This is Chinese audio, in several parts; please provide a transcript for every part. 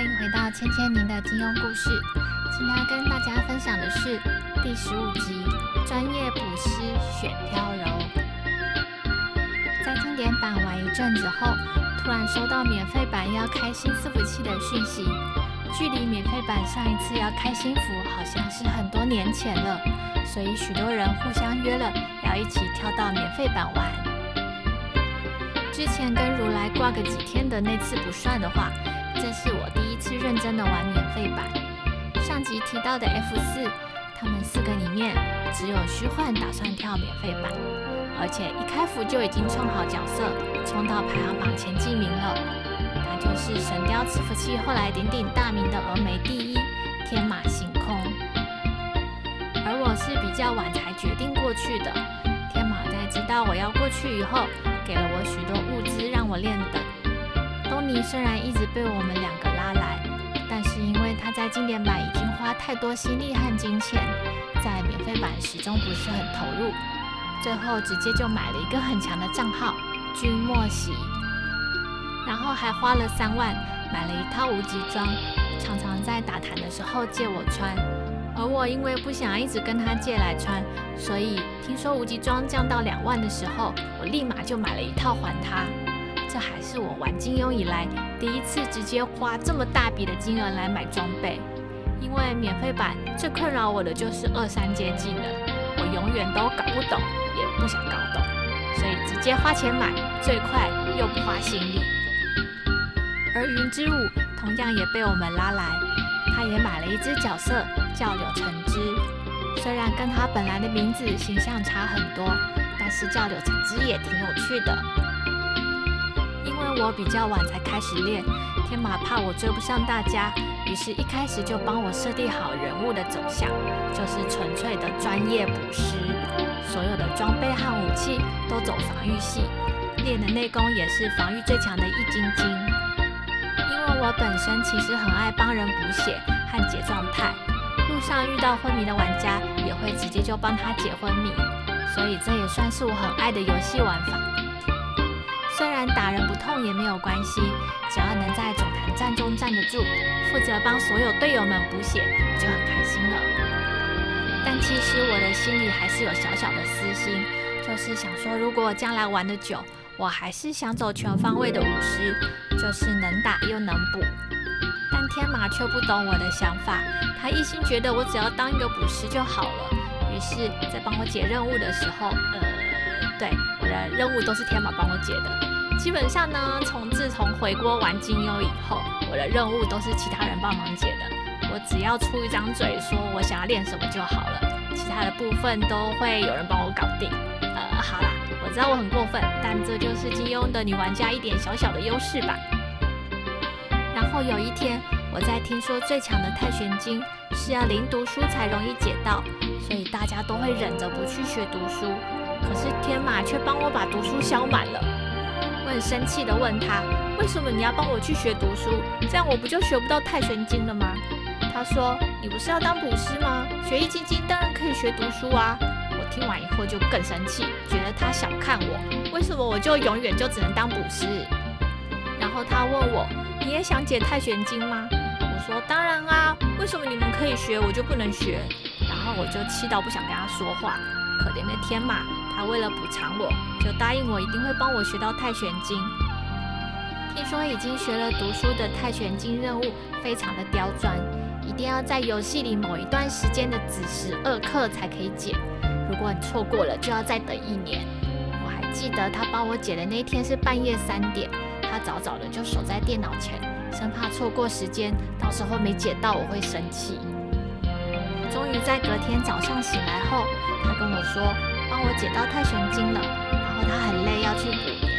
欢迎回到千千您的金庸故事。今天要跟大家分享的是第十五集《专业捕师雪飘柔》。在经典版玩一阵子后，突然收到免费版要开新伺服器的讯息。距离免费版上一次要开新服，好像是很多年前了，所以许多人互相约了要一起跳到免费版玩。之前跟如来挂个几天的那次不算的话。这次认真的玩免费版。上集提到的 F 四，他们四个里面只有虚幻打算跳免费版，而且一开服就已经冲好角色，冲到排行榜前几名了。那就是神雕伺服器后来鼎鼎大名的峨眉第一天马行空。而我是比较晚才决定过去的。天马在知道我要过去以后，给了我许多物资让我练等。东尼虽然一直被我们两个拉来，但是因为他在经典版已经花太多心力和金钱，在免费版始终不是很投入，最后直接就买了一个很强的账号君莫喜，然后还花了三万买了一套无极装，常常在打坛的时候借我穿，而我因为不想一直跟他借来穿，所以听说无极装降到两万的时候，我立马就买了一套还他。这还是我玩金庸以来第一次直接花这么大笔的金额来买装备，因为免费版最困扰我的就是二三阶技能，我永远都搞不懂，也不想搞懂，所以直接花钱买最快又不花心力。而云之舞同样也被我们拉来，他也买了一只角色叫柳橙汁，虽然跟他本来的名字形象差很多，但是叫柳橙汁也挺有趣的。因为我比较晚才开始练，天马怕我追不上大家，于是一开始就帮我设定好人物的走向，就是纯粹的专业捕师，所有的装备和武器都走防御系，练的内功也是防御最强的易筋经。因为我本身其实很爱帮人补血和解状态，路上遇到昏迷的玩家也会直接就帮他解昏迷，所以这也算是我很爱的游戏玩法。虽然打人不痛也没有关系，只要能在总坛战中站得住，负责帮所有队友们补血，我就很开心了。但其实我的心里还是有小小的私心，就是想说，如果将来玩的久，我还是想走全方位的武师，就是能打又能补。但天马却不懂我的想法，他一心觉得我只要当一个补师就好了。于是，在帮我解任务的时候，呃，对任务都是天马帮我解的。基本上呢，从自从回国玩金庸以后，我的任务都是其他人帮忙解的。我只要出一张嘴，说我想要练什么就好了，其他的部分都会有人帮我搞定。呃，好啦，我知道我很过分，但这就是金庸的女玩家一点小小的优势吧。然后有一天，我在听说最强的太玄经是要零读书才容易解到，所以大家都会忍着不去学读书。可是天马却帮我把读书消满了。我很生气的问他：“为什么你要帮我去学读书？这样我不就学不到太玄经了吗？”他说：“你不是要当捕师吗？学易筋经当然可以学读书啊！”我听完以后就更生气，觉得他小看我。为什么我就永远就只能当捕师？然后他问我：“你也想解太玄经吗？”我说：“当然啊！为什么你们可以学，我就不能学？”然后我就气到不想跟他说话。可怜的天马。他为了补偿我，就答应我一定会帮我学到太玄经。听说已经学了读书的太玄经任务非常的刁钻，一定要在游戏里某一段时间的子时二刻才可以解。如果你错过了，就要再等一年。我还记得他帮我解的那天是半夜三点，他早早的就守在电脑前，生怕错过时间，到时候没解到我会生气。终于在隔天早上醒来后，他跟我说。帮我解到太玄经了，然后他很累要去补眠。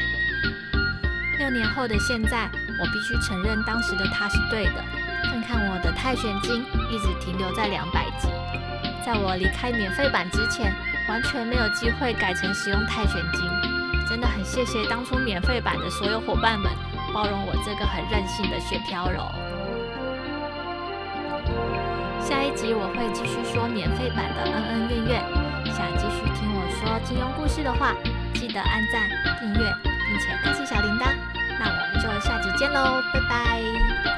六年后的现在，我必须承认当时的他是对的。看看我的太玄经一直停留在两百级，在我离开免费版之前，完全没有机会改成使用太玄经。真的很谢谢当初免费版的所有伙伴们，包容我这个很任性的雪飘柔。下一集我会继续说免费版的恩恩怨怨，想继续听我说金庸故事的话，记得按赞、订阅，并且开启小铃铛。那我们就下集见喽，拜拜。